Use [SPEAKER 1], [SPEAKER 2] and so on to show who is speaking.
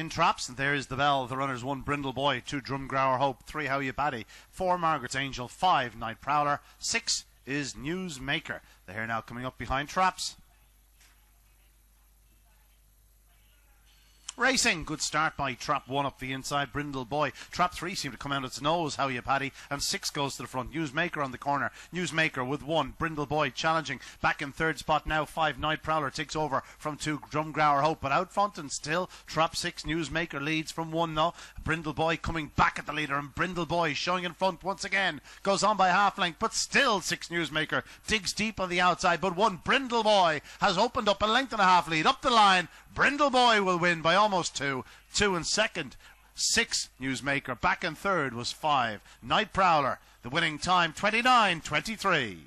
[SPEAKER 1] In traps, and there is the bell. The runners one Brindle Boy, two Drumgower Hope, three How Ye Paddy, four Margaret's Angel, five Knight Prowler, six is Newsmaker. The hare now coming up behind traps. Racing, good start by Trap 1 up the inside, Brindle Boy. Trap 3 seemed to come out its nose, how ye Paddy, and 6 goes to the front. Newsmaker on the corner. Newsmaker with 1, Brindle Boy challenging. Back in third spot now, 5 Knight Prowler takes over from 2 Drumgower Hope, but out front and still, Trap 6 Newsmaker leads from 1 now. Brindle Boy coming back at the leader, and Brindle Boy showing in front once again. Goes on by half length, but still 6 Newsmaker digs deep on the outside, but 1 Brindle Boy has opened up a length and a half lead up the line. Brindle Boy will win by almost two. Two in second. Six Newsmaker. Back in third was five. Knight Prowler. The winning time 29 23.